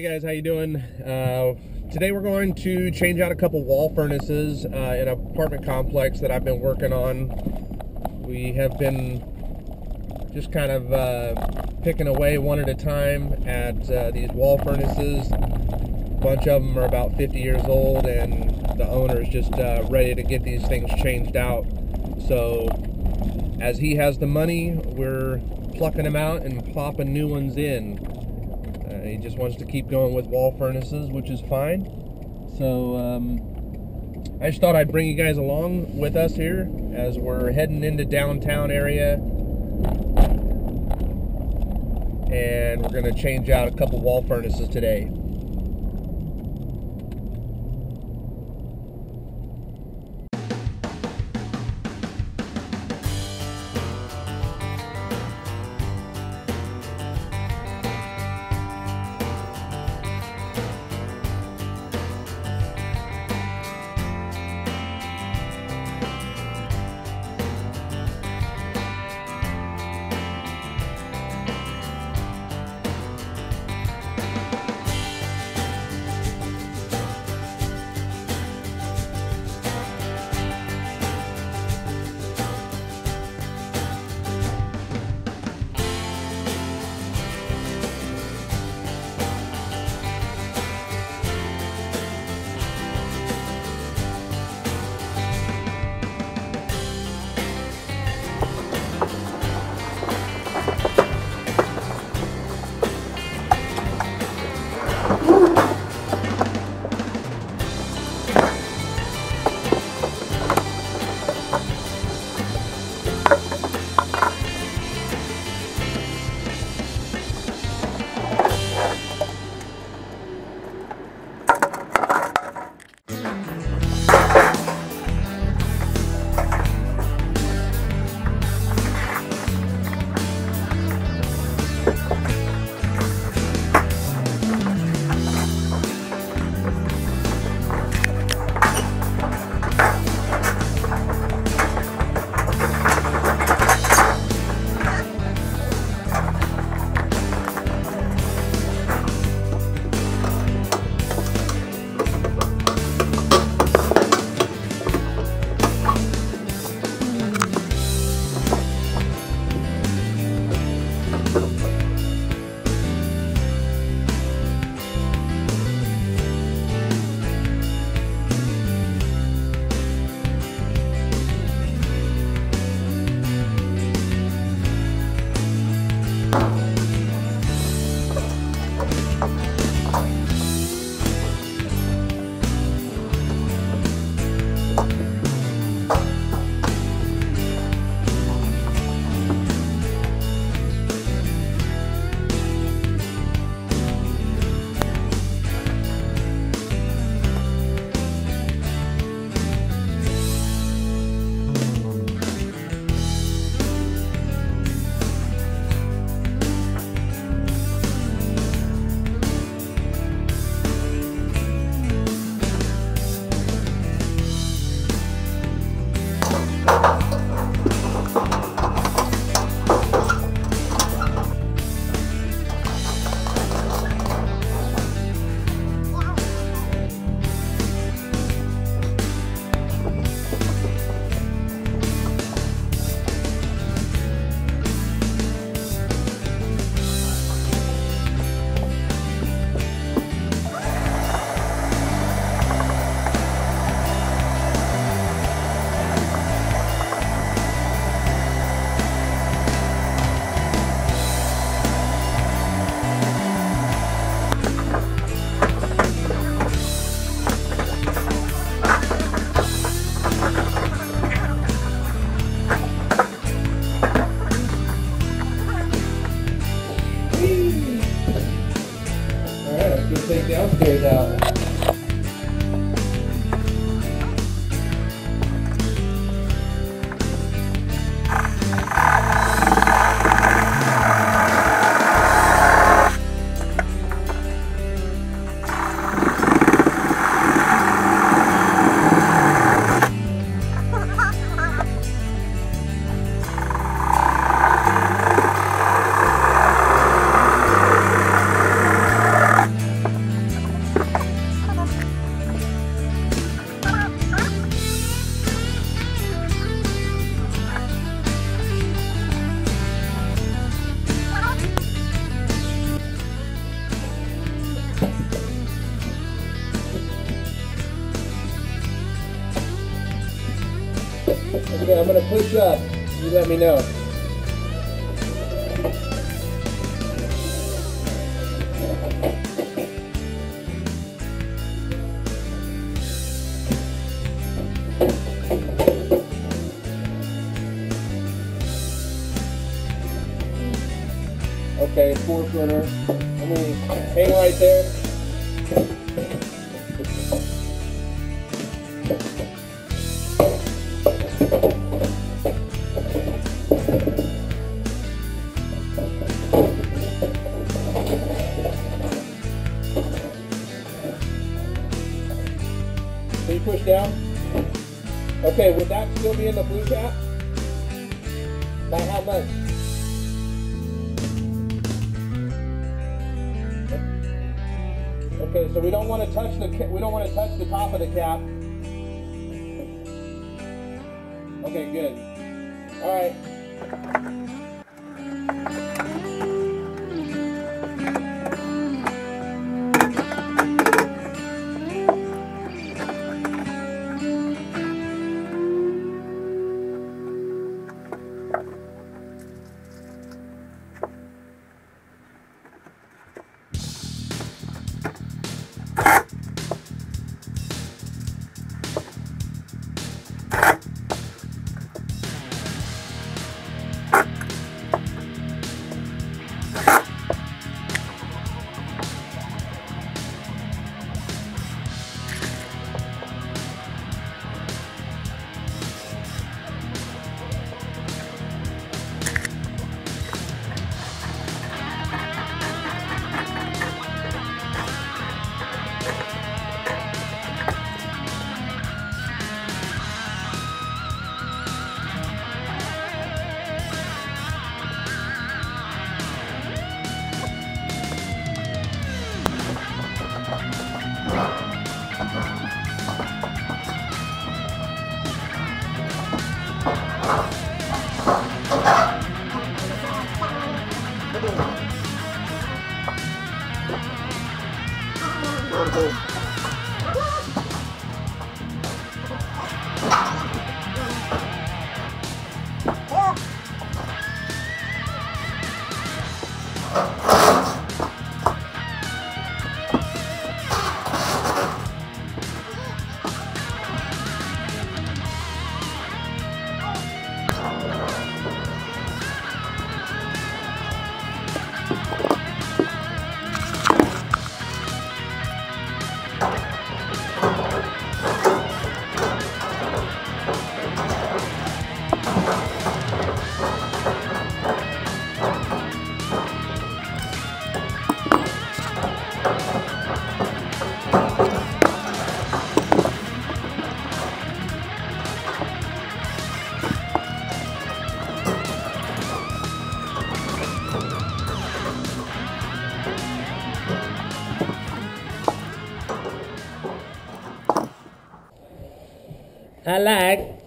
Hey guys, how you doing? Uh, today we're going to change out a couple wall furnaces uh, in an apartment complex that I've been working on. We have been just kind of uh, picking away one at a time at uh, these wall furnaces. A bunch of them are about 50 years old and the owner is just uh, ready to get these things changed out. So as he has the money, we're plucking them out and plopping new ones in. Uh, he just wants to keep going with wall furnaces, which is fine. So um, I just thought I'd bring you guys along with us here as we're heading into downtown area. And we're going to change out a couple wall furnaces today. Okay, I'm gonna push up. You let me know. Okay, four footer. Let me hang right there. Push down? Okay, would that still be in the blue cap? By how much? Okay, so we don't want to touch the we don't want to touch the top of the cap. Okay, good. All right. Thank you. I like